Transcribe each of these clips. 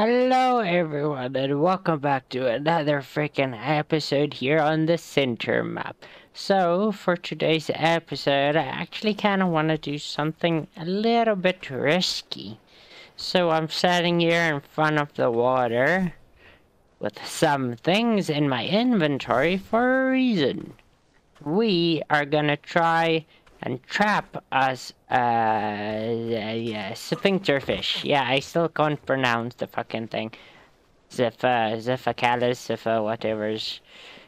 Hello everyone and welcome back to another freaking episode here on the center map. So for today's episode I actually kind of want to do something a little bit risky. So I'm sitting here in front of the water with some things in my inventory for a reason. We are gonna try and trap us uh, uh sphincter fish. Yeah, I still can't pronounce the fucking thing. Zipha, Ziphacalis, Zipha, whatever's.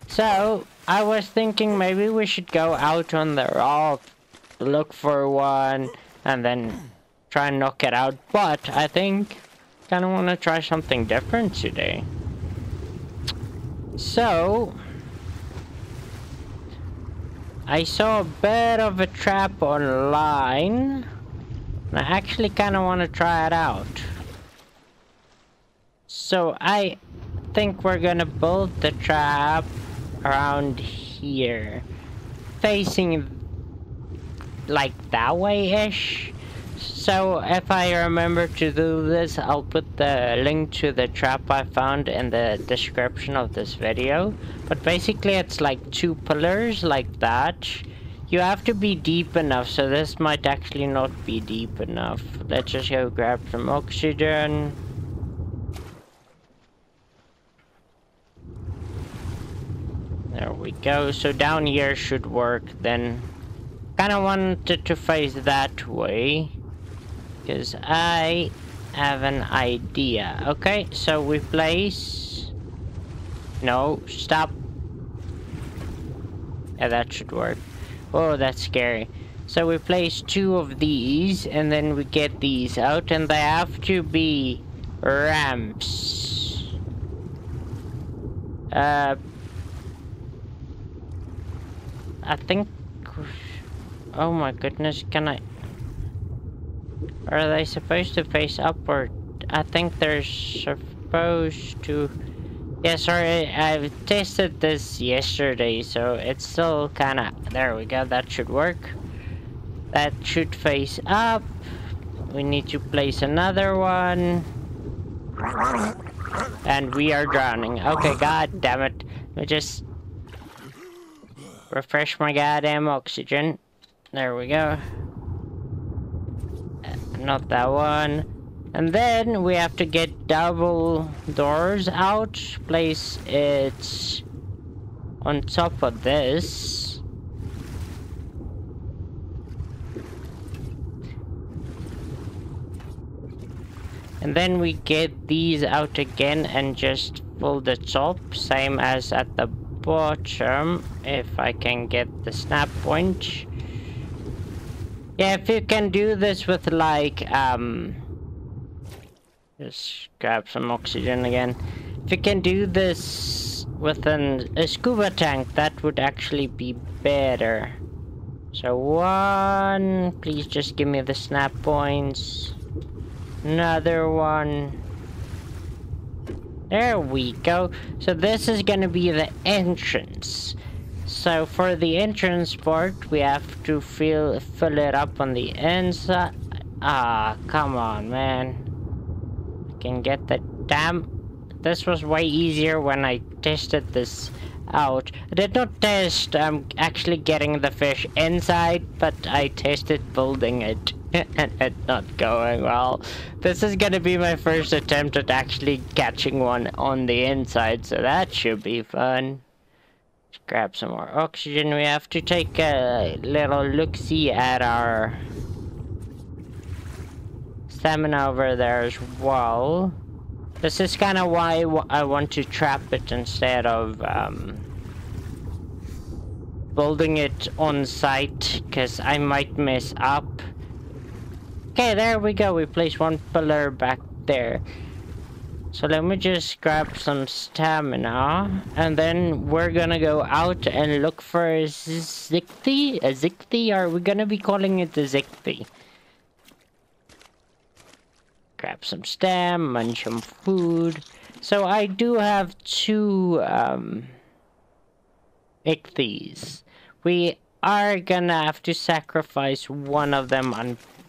So, I was thinking maybe we should go out on the rock, look for one, and then try and knock it out. But I think kind of want to try something different today. So, I saw a bit of a trap online. And I actually kind of want to try it out. So I think we're gonna build the trap around here. Facing like that way-ish. So if I remember to do this, I'll put the link to the trap I found in the description of this video. But basically it's like two pillars like that. You have to be deep enough, so this might actually not be deep enough. Let's just go grab some oxygen. There we go. So down here should work then. Kind of wanted to face that way. Because I have an idea. Okay, so we place... No, stop. Yeah, that should work. Oh, that's scary. So we place two of these, and then we get these out, and they have to be ramps. Uh, I think... Oh my goodness, can I... Are they supposed to face upward? I think they're supposed to... Yeah, sorry, I've tested this yesterday, so it's still kinda... There we go, that should work. That should face up. We need to place another one. And we are drowning. Okay, god damn it. Let me just... Refresh my goddamn oxygen. There we go not that one. And then we have to get double doors out, place it on top of this. And then we get these out again and just pull the top, same as at the bottom, if I can get the snap point. Yeah, if you can do this with like, um... Just grab some oxygen again. If you can do this with an, a scuba tank, that would actually be better. So one, please just give me the snap points. Another one. There we go. So this is gonna be the entrance. So for the entrance part, we have to fill, fill it up on the inside. Ah, come on, man. I can get the damn... This was way easier when I tested this out. I did not test um, actually getting the fish inside, but I tested building it. and it's not going well. This is gonna be my first attempt at actually catching one on the inside, so that should be fun. Grab some more oxygen. We have to take a little look-see at our stamina over there as well. This is kind of why I want to trap it instead of um, building it on site, because I might mess up. Okay, there we go. We place one pillar back there. So let me just grab some stamina, and then we're gonna go out and look for a Zichthy? A Zichthy? Are we gonna be calling it the Zichthy? Grab some stam, munch some food. So I do have two, um, Ichthyes. We are gonna have to sacrifice one of them, unfortunately.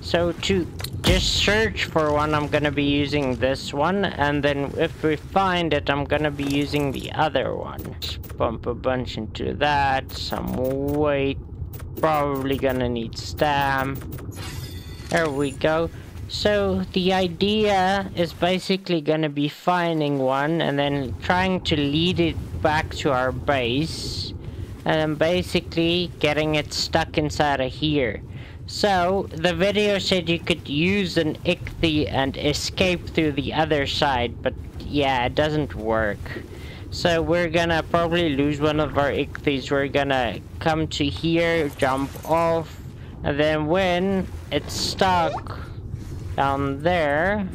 So to just search for one, I'm gonna be using this one, and then if we find it, I'm gonna be using the other one. Just bump a bunch into that, some weight, probably gonna need stam. There we go. So the idea is basically gonna be finding one and then trying to lead it back to our base and then basically getting it stuck inside of here. So the video said you could use an ichthy and escape through the other side, but yeah, it doesn't work. So we're gonna probably lose one of our ichthy's. We're gonna come to here, jump off, and then when it's stuck, down there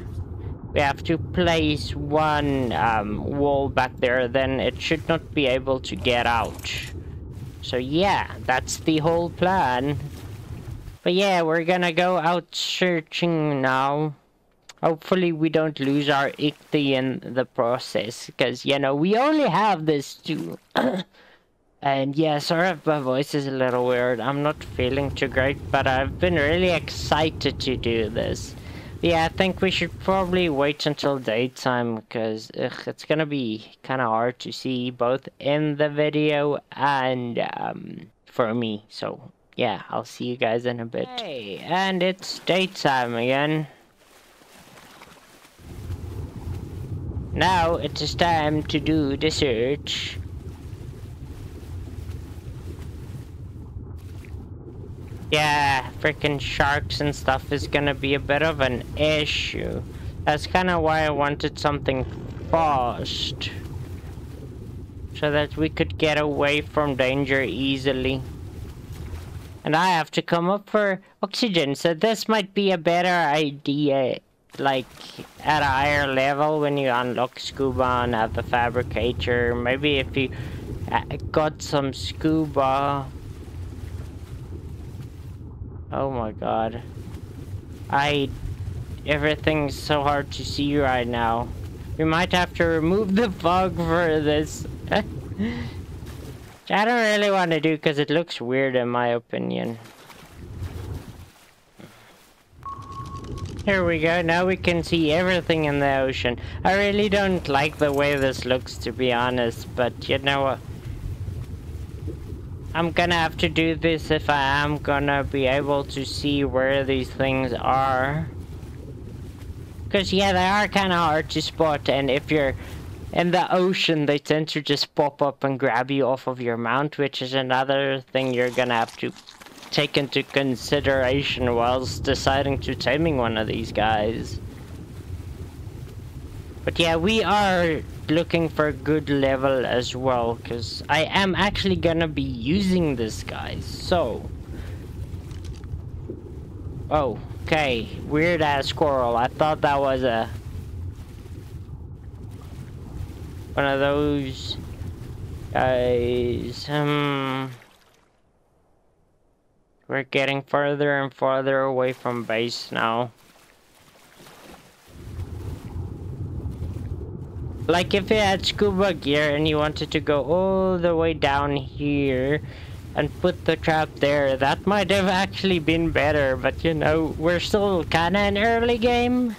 we have to place one um, wall back there then it should not be able to get out so yeah that's the whole plan but yeah we're gonna go out searching now hopefully we don't lose our ichthy in the process because you know we only have this two And yeah, sorry if my voice is a little weird. I'm not feeling too great, but I've been really excited to do this. Yeah, I think we should probably wait until daytime because it's gonna be kind of hard to see both in the video and um, for me. So yeah, I'll see you guys in a bit. Hey, and it's daytime again. Now it is time to do the search. Yeah, freaking sharks and stuff is gonna be a bit of an issue. That's kind of why I wanted something fast. So that we could get away from danger easily. And I have to come up for oxygen, so this might be a better idea. Like, at a higher level when you unlock scuba and have the fabricator. Maybe if you uh, got some scuba Oh my god. I... Everything's so hard to see right now. We might have to remove the fog for this. I don't really want to do because it looks weird in my opinion. Here we go, now we can see everything in the ocean. I really don't like the way this looks to be honest, but you know what? I'm gonna have to do this if I am gonna be able to see where these things are. Because, yeah, they are kind of hard to spot, and if you're in the ocean, they tend to just pop up and grab you off of your mount, which is another thing you're gonna have to take into consideration whilst deciding to taming one of these guys. But yeah, we are looking for a good level as well, because I am actually gonna be using this guy, so... Oh, okay, weird ass squirrel. I thought that was a... One of those... Guys, um... We're getting further and farther away from base now. Like if you had scuba gear and you wanted to go all the way down here and put the trap there, that might have actually been better, but you know, we're still kinda in early game.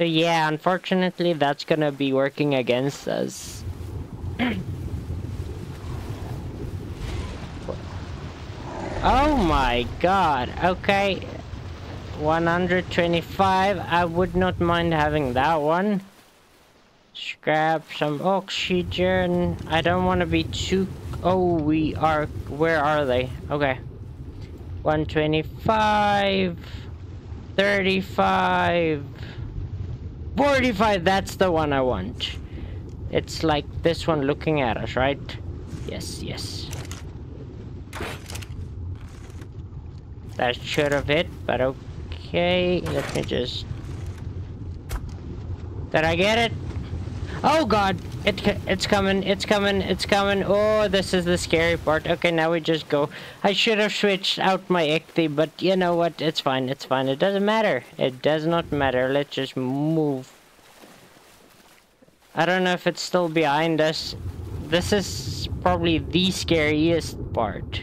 So yeah, unfortunately that's gonna be working against us. oh my god, okay. 125. I would not mind having that one. Scrap some oxygen. I don't want to be too... Oh, we are... Where are they? Okay. 125. 35. 45. That's the one I want. It's like this one looking at us, right? Yes, yes. That should have hit, but okay. Let me just... Did I get it? Oh god! It, it's coming, it's coming, it's coming. Oh, this is the scary part. Okay, now we just go. I should have switched out my ichthy, but you know what? It's fine, it's fine. It doesn't matter. It does not matter. Let's just move. I don't know if it's still behind us. This is probably the scariest part.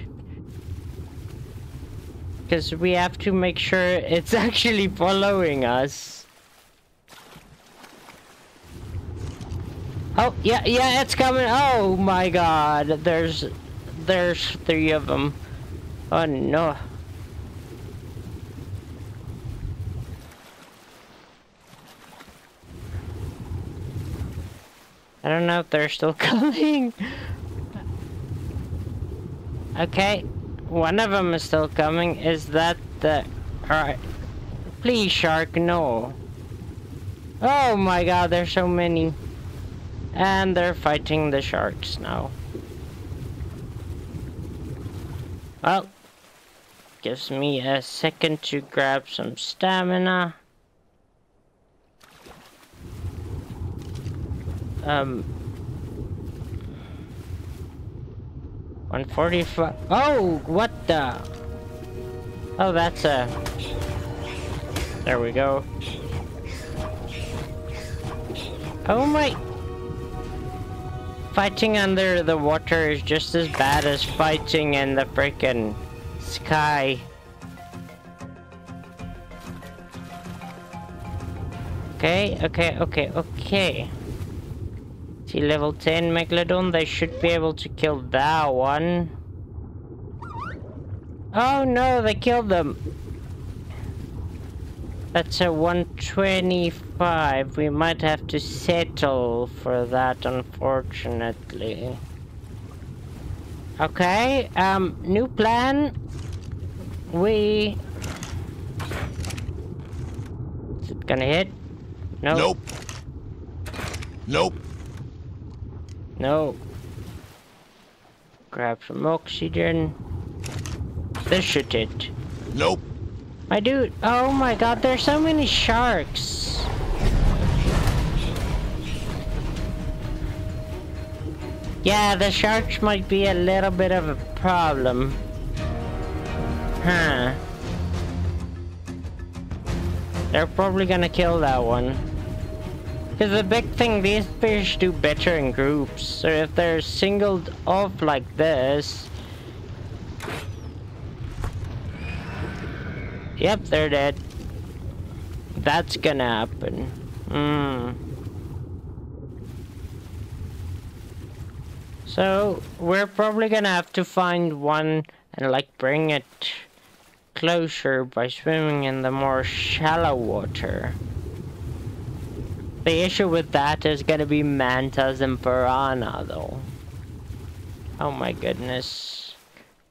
Because we have to make sure it's actually following us. Oh, yeah, yeah, it's coming. Oh my god, there's, there's three of them. Oh no. I don't know if they're still coming. okay, one of them is still coming. Is that the... Alright. Please, shark, no. Oh my god, there's so many. And they're fighting the sharks now. Well, gives me a second to grab some stamina. Um. 145. Oh, what the? Oh, that's a. There we go. Oh my. Fighting under the water is just as bad as fighting in the freaking sky. Okay, okay, okay, okay. See level 10 Megalodon, they should be able to kill that one. Oh no, they killed them. That's a 125. We might have to settle for that, unfortunately. Okay, um, new plan. We... Is it gonna hit? Nope. Nope. Nope. No. Grab some oxygen. This should hit. Nope. My dude, oh my god, there's so many sharks. Yeah, the sharks might be a little bit of a problem. Huh. They're probably gonna kill that one. Because the big thing, these fish do better in groups. So if they're singled off like this... Yep, they're dead. That's gonna happen. Hmm. So, we're probably gonna have to find one and like bring it closer by swimming in the more shallow water. The issue with that is gonna be mantas and piranha though. Oh my goodness.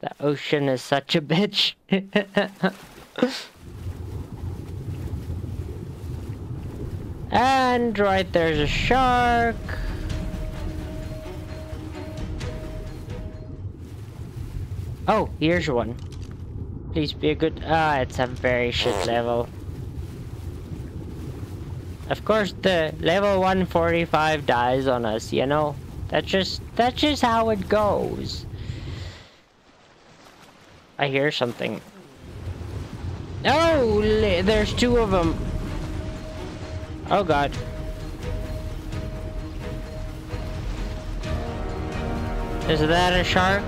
The ocean is such a bitch. And right there's a shark. Oh, here's one. Please be a good- ah, it's a very shit level. Of course, the level 145 dies on us, you know? That's just, that's just how it goes. I hear something. Oh, there's two of them. Oh god. Is that a shark?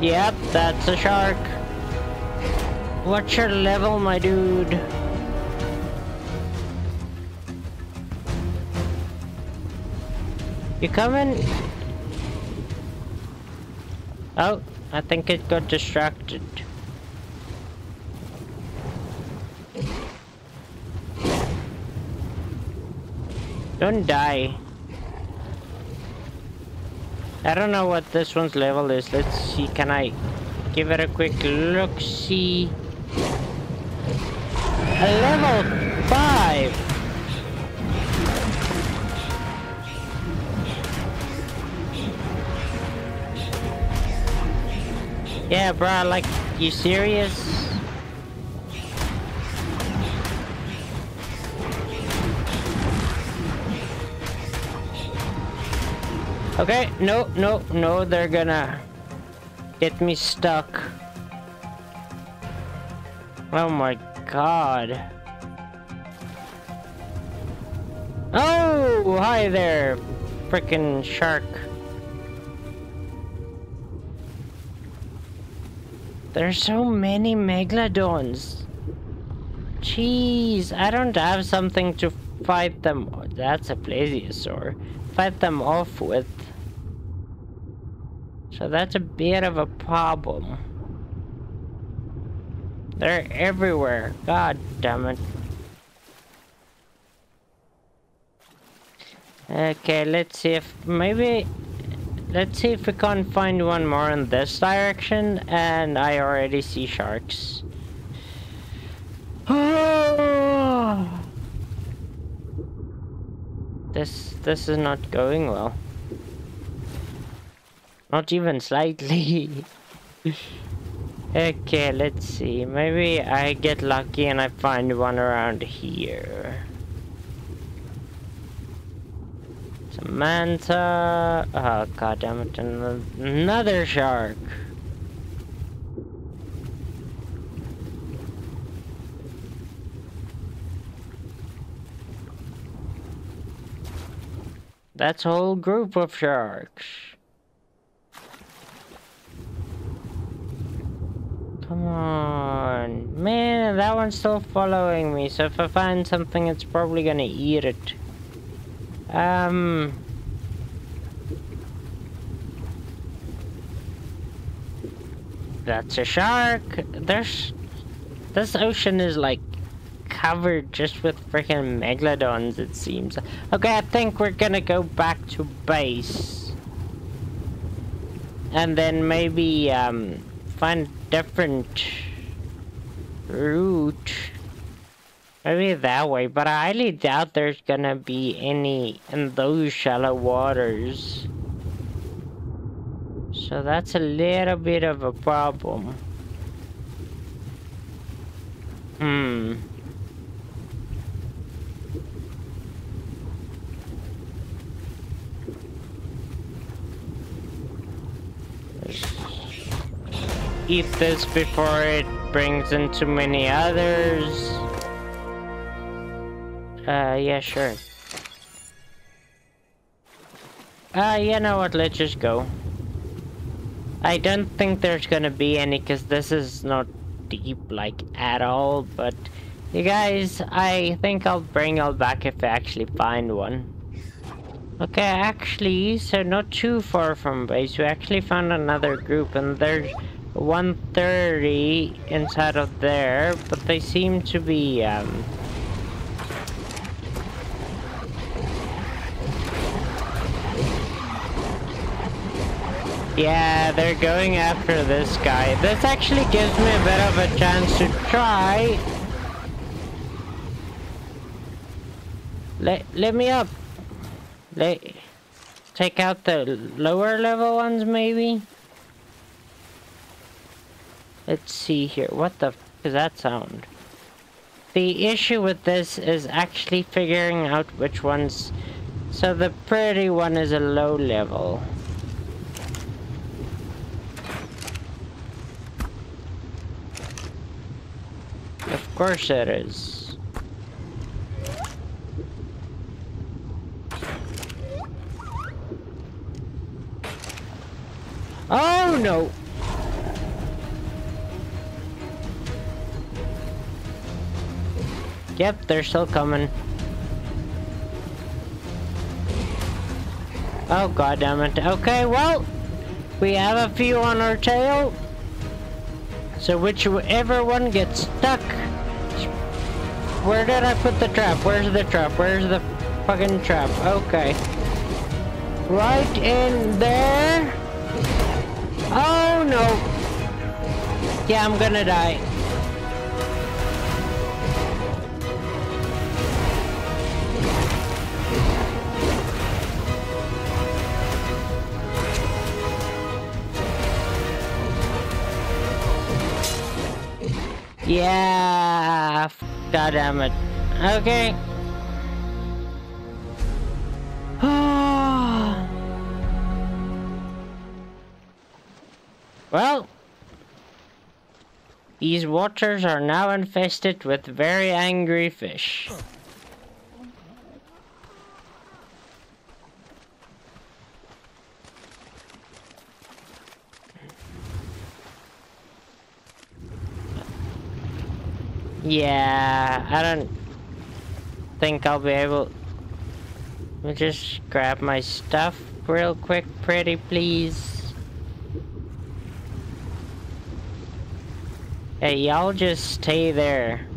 Yep, that's a shark. What's your level, my dude? You coming? Oh, I think it got distracted. Don't die. I don't know what this one's level is. Let's see. Can I give it a quick look? See. A level 5! Yeah, bro, like, you serious? Okay, no, no, no, they're gonna get me stuck. Oh my god. Oh, hi there, frickin' shark. There's so many megalodons. Jeez, I don't have something to fight them. That's a plesiosaur. Fight them off with. So that's a bit of a problem. They're everywhere. God damn it. Okay, let's see if maybe let's see if we can't find one more in this direction and I already see sharks. this this is not going well. Not even slightly. okay, let's see. Maybe I get lucky and I find one around here. Samantha. Oh, god damn it. Another shark. That's a whole group of sharks. Come on. Man, that one's still following me, so if I find something, it's probably gonna eat it. Um... That's a shark. There's... This ocean is like covered just with freaking megalodons, it seems. Okay, I think we're gonna go back to base. And then maybe, um, find different route. Maybe that way, but I highly doubt there's gonna be any in those shallow waters. So that's a little bit of a problem. Hmm. Eat this before it brings in too many others. Uh, yeah, sure. Uh, you know what, let's just go. I don't think there's gonna be any, because this is not deep, like, at all, but... You guys, I think I'll bring y'all back if I actually find one. Okay, actually, so not too far from base, we actually found another group, and there's 130 inside of there, but they seem to be, um... Yeah, they're going after this guy. This actually gives me a bit of a chance to try. Let, let me up. Let, take out the lower level ones, maybe? Let's see here. What the is that sound? The issue with this is actually figuring out which ones... So the pretty one is a low level. Of course it is. Oh no! Yep, they're still coming. Oh god damn it. Okay, well, we have a few on our tail. So whichever one gets stuck. Where did I put the trap? Where's the trap? Where's the fucking trap? Okay. Right in there. Oh no. Yeah, I'm gonna die. Yeah, god damn it. Okay. well, these waters are now infested with very angry fish. Yeah, I don't think I'll be able... Let me just grab my stuff real quick, pretty please. Hey, y'all just stay there.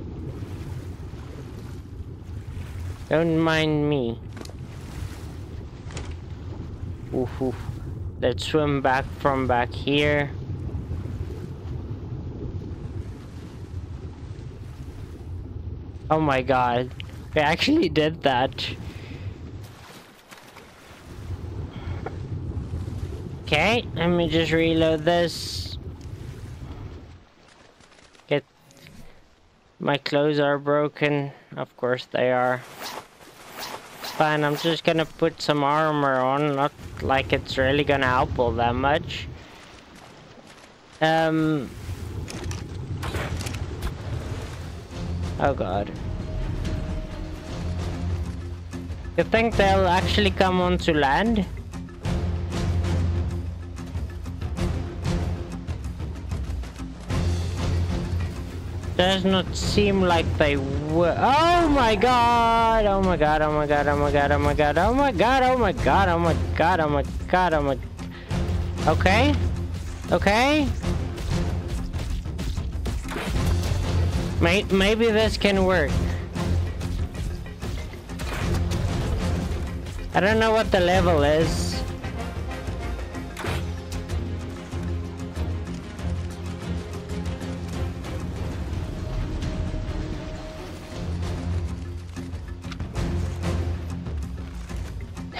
Don't mind me. Oof, oof. Let's swim back from back here. Oh my god. We actually did that. Okay, let me just reload this. Get... My clothes are broken. Of course they are. Fine, I'm just gonna put some armor on, not like it's really gonna help all that much. Um... Oh god. You think they'll actually come onto land? Does not seem like they would. Oh my god! Oh my god, oh my god, oh my god, oh my god, oh my god, oh my god, oh my god, oh my god, oh my... Okay? Okay? Maybe this can work. I don't know what the level is.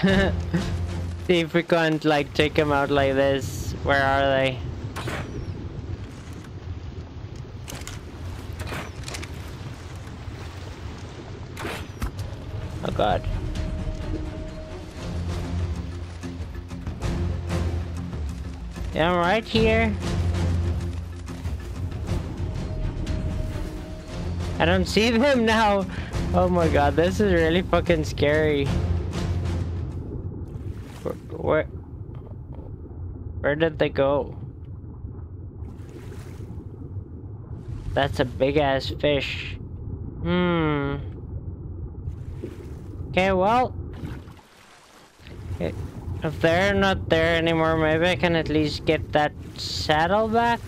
See if we can't like take them out like this. Where are they? Oh god. I'm right here. I don't see them now. Oh my god, this is really fucking scary. Where, where, did they go? That's a big ass fish. Hmm. Okay, well. If they're not there anymore, maybe I can at least get that saddle back.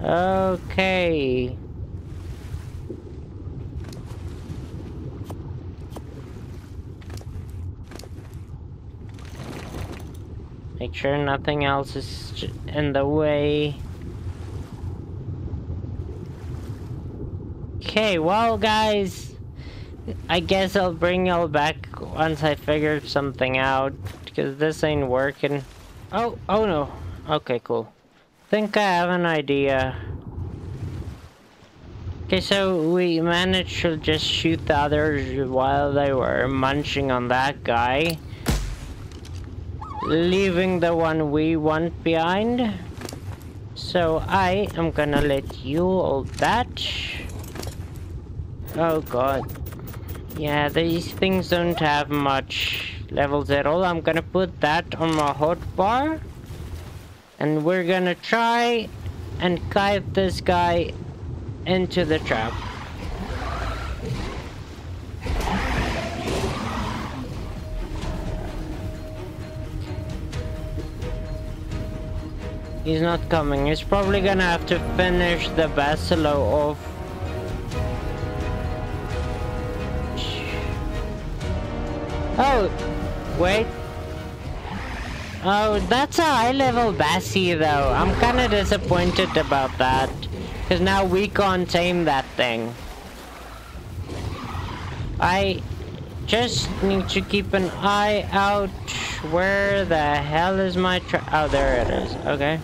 Okay. Make sure nothing else is in the way. Okay, well guys, I guess I'll bring y'all back once I figure something out, because this ain't working. Oh, oh no. Okay, cool. Think I have an idea. Okay, so we managed to just shoot the others while they were munching on that guy. Leaving the one we want behind. So I am gonna let you hold that. Oh god. Yeah, these things don't have much levels at all. I'm gonna put that on my hotbar. And we're gonna try and kite this guy into the trap. He's not coming. He's probably gonna have to finish the Basilo off Oh, wait. Oh, that's a high-level Bassy, though. I'm kind of disappointed about that. Because now we can't tame that thing. I just need to keep an eye out. Where the hell is my tra- Oh, there it is. Okay.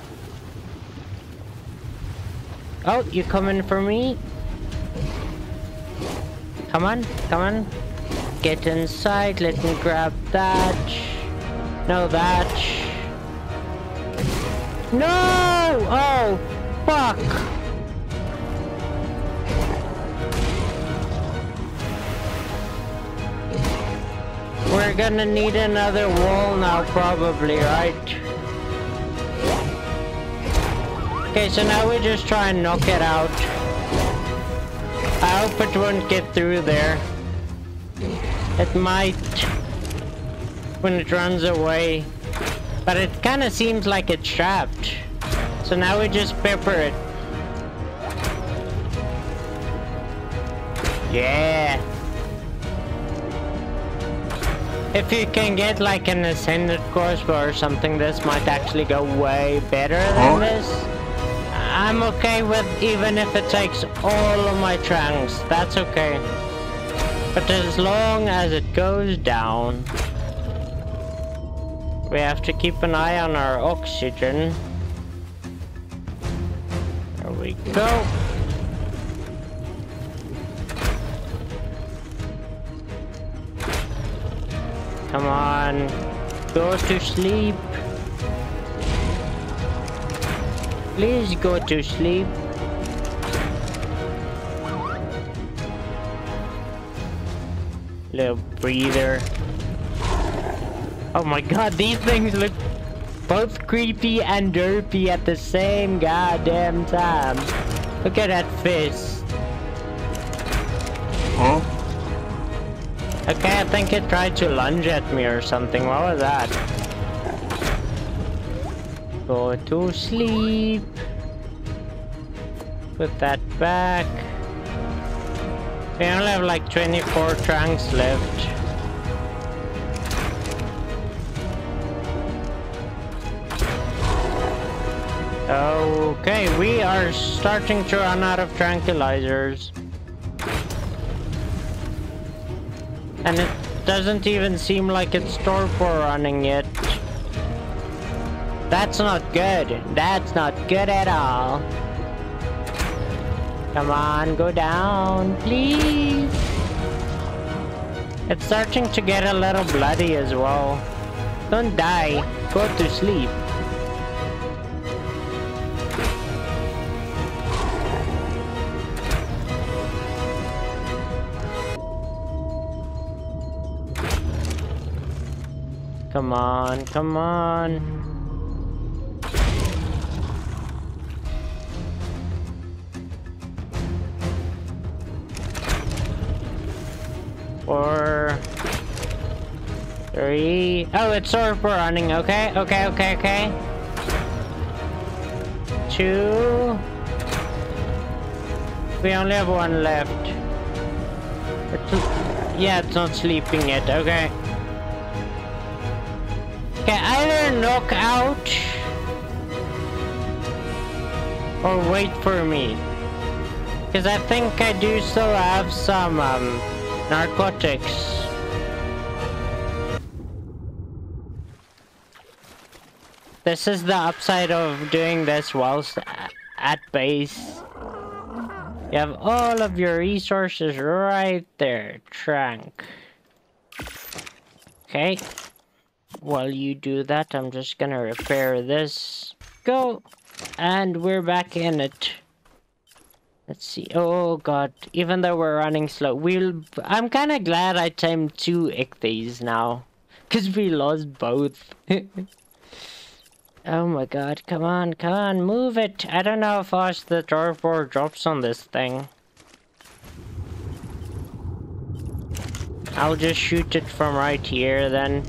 Oh, you coming for me? Come on, come on. Get inside, let me grab that. No, that. No! Oh, fuck! We're gonna need another wall now, probably, right? Okay, so now we just try and knock it out. I hope it won't get through there. It might when it runs away. But it kind of seems like it's trapped. So now we just pepper it. Yeah. If you can get like an ascended crossbow or something, this might actually go way better than this. I'm okay with even if it takes all of my tranqs, that's okay. But as long as it goes down, we have to keep an eye on our oxygen. There we go. Come on. Go to sleep. Please go to sleep. Little breather. Oh my god, these things look both creepy and derpy at the same goddamn time. Look at that fist. Huh? Okay, I think it tried to lunge at me or something. What was that? Go to sleep. Put that back. We only have like 24 tranqs left. Okay, we are starting to run out of tranquilizers. And it doesn't even seem like it's torpor running yet. That's not good. That's not good at all. Come on, go down, please. It's starting to get a little bloody as well. Don't die. Go to sleep. Come on, come on. Four. Three. Oh, it's Torpor running. Okay, okay, okay, okay. Two. We only have one left. It's, yeah, it's not sleeping yet. Okay. Okay, either knock out or wait for me. Because I think I do still have some um, narcotics. This is the upside of doing this whilst at base. You have all of your resources right there, tranq. Okay. While you do that, I'm just gonna repair this. Go! And we're back in it. Let's see. Oh god, even though we're running slow, we'll... I'm kinda glad I tamed two ichthyes now. Cause we lost both. oh my god, come on, come on, move it! I don't know how fast the torpor drops on this thing. I'll just shoot it from right here then.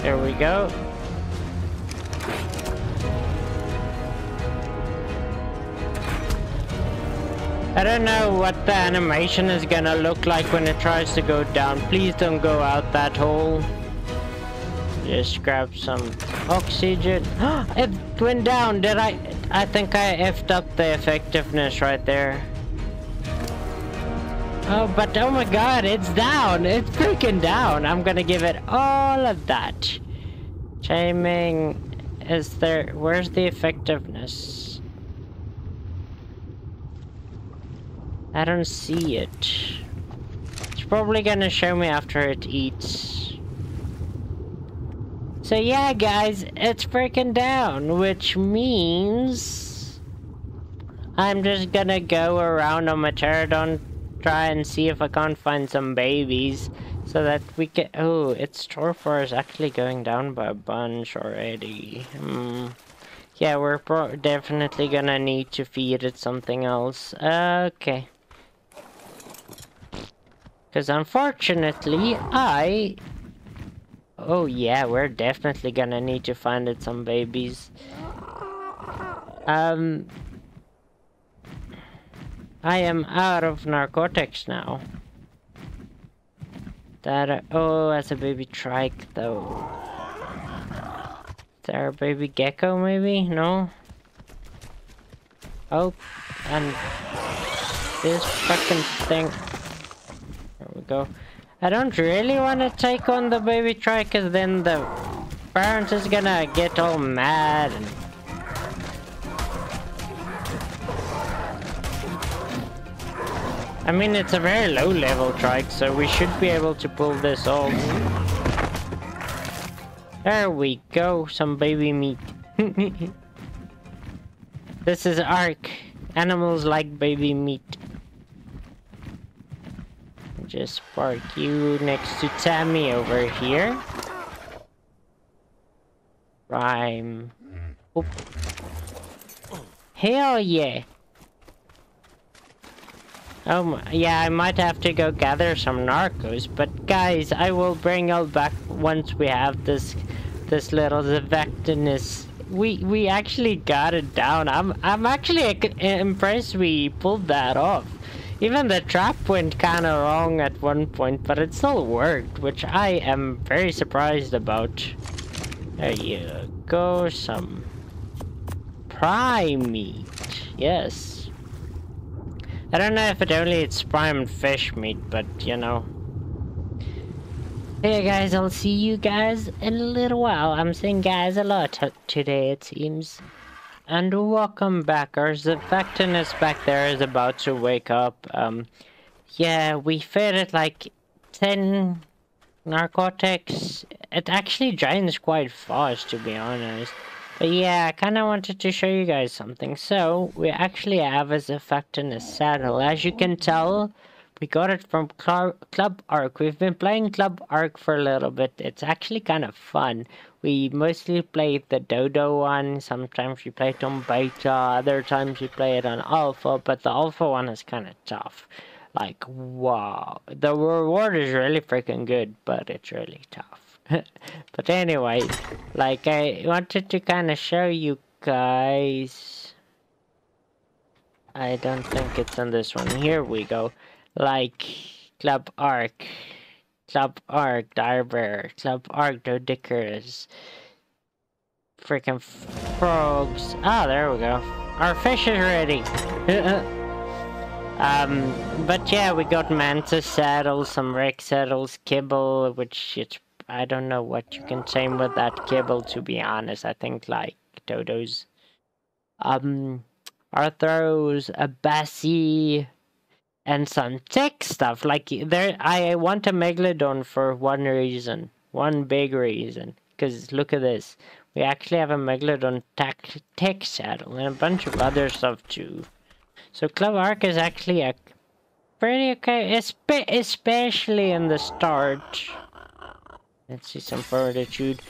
There we go. I don't know what the animation is gonna look like when it tries to go down. Please don't go out that hole. Just grab some oxygen. it went down, did I? I think I effed up the effectiveness right there. Oh, but oh my god, it's down. It's freaking down. I'm gonna give it all of that. Shaming. Is there... Where's the effectiveness? I don't see it. It's probably gonna show me after it eats. So yeah, guys, it's freaking down, which means... I'm just gonna go around on my pterodon try and see if I can't find some babies. So that we can... Oh, its torpor is actually going down by a bunch already. Hmm. Yeah, we're definitely gonna need to feed it something else. Okay. Because unfortunately, I... Oh yeah, we're definitely gonna need to find it some babies. Um... I am out of narcotics now. That... Oh, that's a baby trike though Is there a baby gecko maybe? No? Oh, and this fucking thing. We go. I don't really want to take on the baby trike because then the parents is gonna get all mad and I mean, it's a very low level trike, so we should be able to pull this off. There we go, some baby meat. this is Ark. Animals like baby meat. Just park you next to Tammy over here. Rhyme. Oop. Oh. Hell yeah! Oh, yeah, I might have to go gather some narcos, but guys, I will bring you back once we have this this little Xiphactinus. We we actually got it down. I'm I'm actually uh, impressed we pulled that off. Even the trap went kind of wrong at one point, but it still worked, which I am very surprised about. There you go, some prime meat. Yes. I don't know if it only eats prime fish meat, but you know. Hey guys, I'll see you guys in a little while. I'm saying guys a lot today, it seems. And welcome back. Our Xiphactinus back there is about to wake up. Um, yeah, we fed it like 10 narcotics. It actually drains quite fast, to be honest. But yeah, I kind of wanted to show you guys something. So, we actually have a saddle. As you can tell, we got it from Club Ark. We've been playing Club Ark for a little bit. It's actually kind of fun. We mostly play the Dodo one. Sometimes we play it on Beta. Other times we play it on Alpha. But the Alpha one is kind of tough. Like, wow. The reward is really freaking good, but it's really tough. but anyway, like I wanted to kind of show you guys. I don't think it's on this one. Here we go. Like Club Ark, Club Ark, Direbear, Club Ark, Doedicurus, freaking frogs. Ah, oh, there we go. Our fish is ready. um, but yeah, we got mantis saddles, some rex saddles, kibble, which it's I don't know what you can say with that kibble, to be honest. I think like Dodo's. Um, Arthros, a Bassi, and some tech stuff. Like there, I want a Megalodon for one reason, one big reason. Because look at this, we actually have a Megalodon tech tech saddle and a bunch of other stuff too. So Club Ark is actually a pretty okay, espe especially in the start. Let's see some fortitude.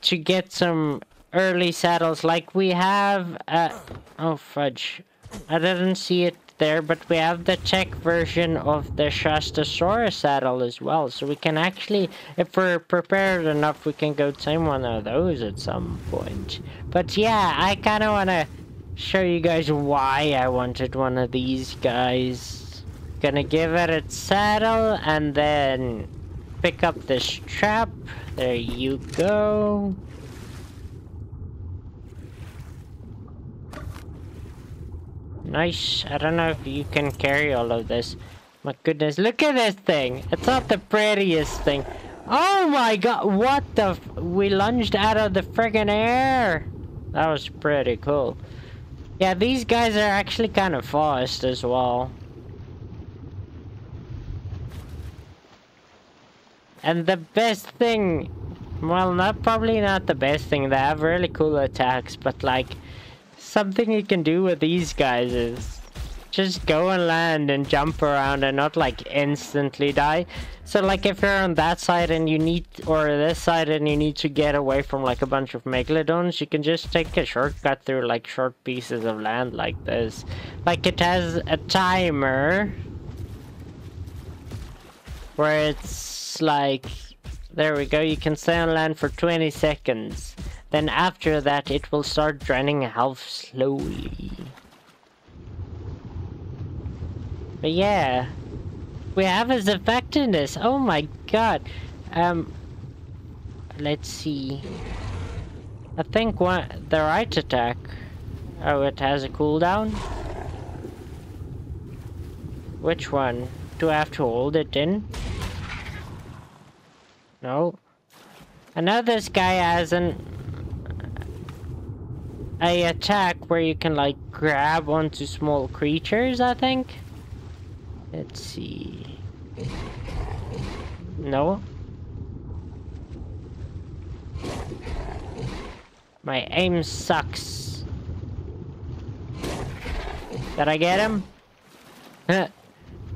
To get some early saddles like we have uh oh fudge. I didn't see it there, but we have the tech version of the Shastasaurus saddle as well. So we can actually, if we're prepared enough, we can go tame one of those at some point. But yeah, I kind of want to show you guys why I wanted one of these guys. Gonna give it its saddle and then pick up this trap. There you go. Nice. I don't know if you can carry all of this. My goodness, look at this thing. It's not the prettiest thing. Oh my god, what the We lunged out of the friggin' air. That was pretty cool. Yeah, these guys are actually kind of fast as well. And the best thing, well, not probably not the best thing. They have really cool attacks, but like something you can do with these guys is just go and land and jump around and not like instantly die. So like if you're on that side and you need, or this side and you need to get away from like a bunch of megalodons, you can just take a shortcut through like short pieces of land like this. Like it has a timer where it's like, there we go, you can stay on land for 20 seconds. Then after that it will start draining health slowly. But yeah, we have Xiphactinus. Oh my god. Um, let's see. I think one the right attack. Oh, it has a cooldown. Which one? Do I have to hold it in? No. I know this guy has an a attack where you can like grab onto small creatures, I think. Let's see. No. My aim sucks. Did I get him?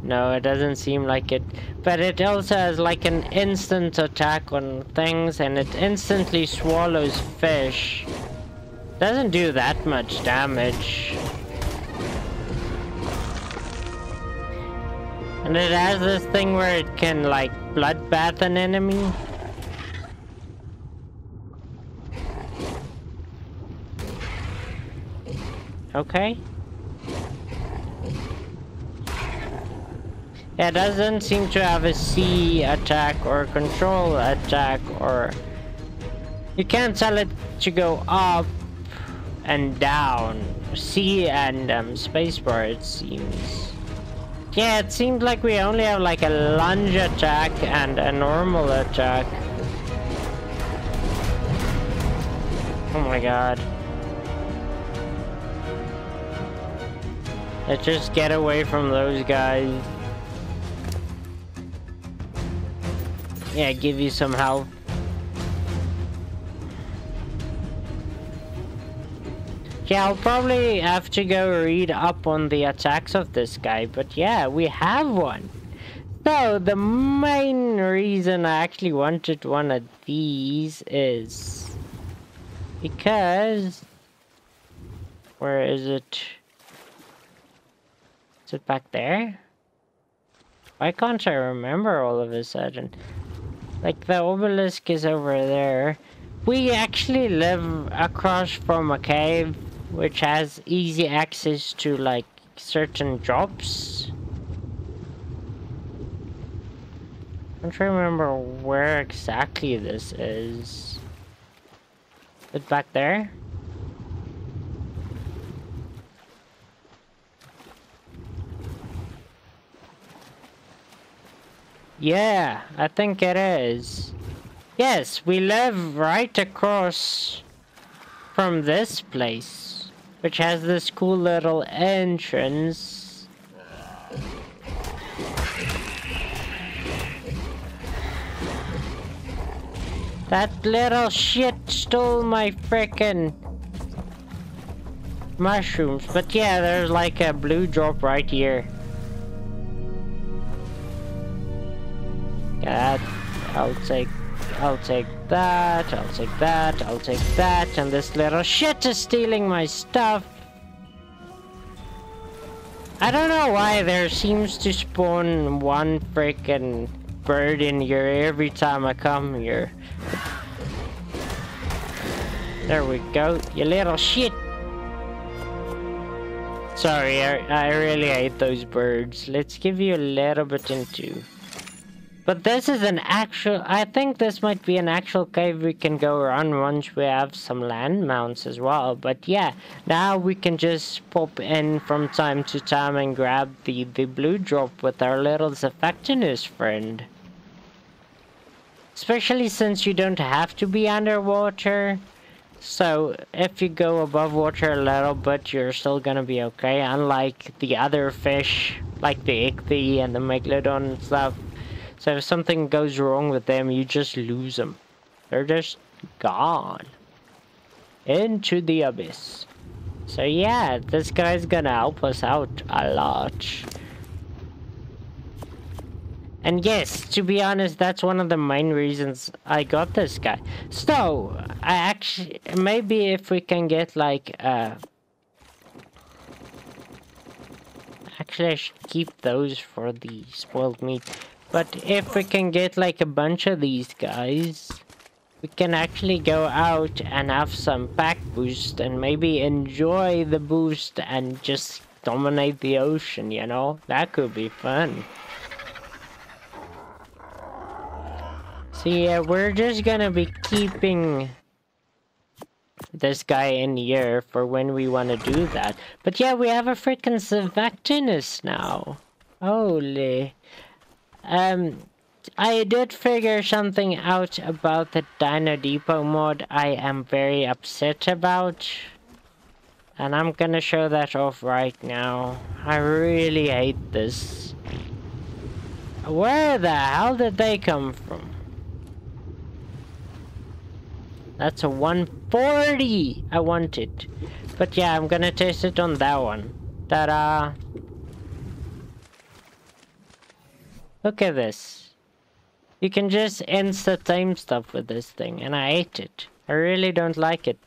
no, it doesn't seem like it. But it also has like an instant attack on things and it instantly swallows fish. Doesn't do that much damage. And it has this thing where it can like bloodbath an enemy. Okay. It doesn't seem to have a C attack or control attack or... You can't tell it to go up and down. C and um, spacebar it seems. Yeah, it seems like we only have like a lunge attack and a normal attack. Oh my god. Let's just get away from those guys. Yeah, give you some help. Yeah, I'll probably have to go read up on the attacks of this guy, but yeah, we have one. So, the main reason I actually wanted one of these is... Because... Where is it? Is it back there? Why can't I remember all of a sudden? Like, the obelisk is over there. We actually live across from a cave which has easy access to like certain jobs. I'm trying to remember where exactly this is. It back there? Yeah, I think it is. Yes, we live right across from this place which has this cool little entrance. That little shit stole my frickin' mushrooms. But yeah, there's like a blue drop right here. I'll take I'll take that, I'll take that, I'll take that, and this little shit is stealing my stuff. I don't know why there seems to spawn one freaking bird in here every time I come here. There we go, you little shit. Sorry, I, I really hate those birds. Let's give you a little bit into... But this is an actual... I think this might be an actual cave we can go around once we have some land mounts as well. But yeah, now we can just pop in from time to time and grab the, the blue drop with our little Xiphactinus friend. Especially since you don't have to be underwater. So, if you go above water a little bit, you're still gonna be okay. Unlike the other fish, like the ichthy and the megalodon stuff. So if something goes wrong with them, you just lose them. They're just gone. Into the abyss. So yeah, this guy's gonna help us out a lot. And yes, to be honest, that's one of the main reasons I got this guy. So, I actually, maybe if we can get like, uh, actually I should keep those for the spoiled meat. But if we can get like a bunch of these guys, we can actually go out and have some pack boost and maybe enjoy the boost and just dominate the ocean, you know? That could be fun. So yeah, uh, we're just gonna be keeping this guy in here for when we want to do that. But yeah, we have a freaking Xiphactinus now. Holy. Um, I did figure something out about the Dino Depot mod I am very upset about. And I'm gonna show that off right now. I really hate this. Where the hell did they come from? That's a 140 I wanted. But yeah, I'm gonna test it on that one. Ta-da! Look at this. You can just insta-time stuff with this thing, and I hate it. I really don't like it.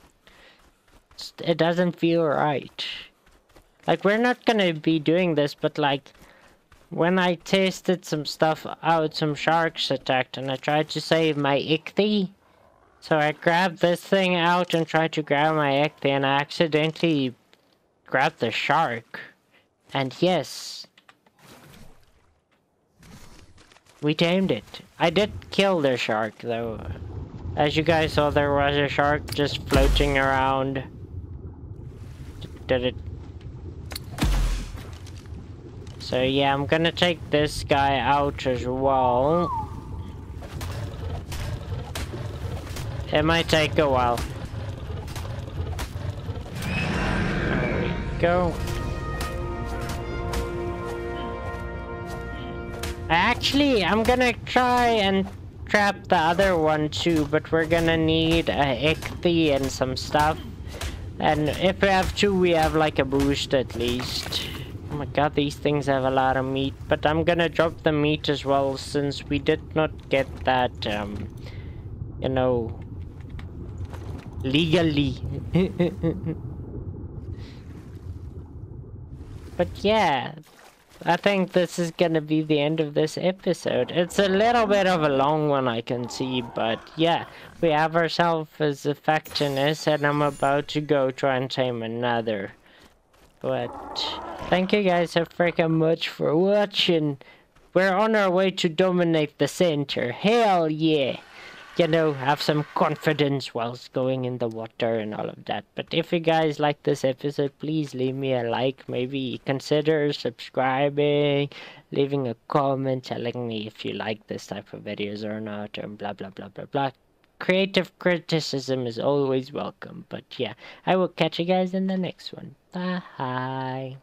It doesn't feel right. Like, we're not gonna be doing this, but like, when I tasted some stuff out, some sharks attacked, and I tried to save my ichthy, so I grabbed this thing out and tried to grab my ichthy and I accidentally grabbed the shark. And yes, we tamed it. I did kill the shark though. As you guys saw, there was a shark just floating around. Did it? So yeah, I'm gonna take this guy out as well. It might take a while. There we go. Actually, I'm gonna try and trap the other one too, but we're gonna need a ichthy and some stuff. And if we have two, we have like a boost at least. Oh my god, these things have a lot of meat. But I'm gonna drop the meat as well, since we did not get that, um, you know, legally. but yeah, I think this is gonna be the end of this episode. It's a little bit of a long one I can see, but yeah, we have ourselves as a factionist and I'm about to go try and tame another. But thank you guys so freaking much for watching. We're on our way to dominate the center. Hell yeah! You know, have some confidence whilst going in the water and all of that. But if you guys like this episode, please leave me a like. Maybe consider subscribing, leaving a comment telling me if you like this type of videos or not, and blah blah blah blah blah. Creative criticism is always welcome. But yeah, I will catch you guys in the next one. Bye.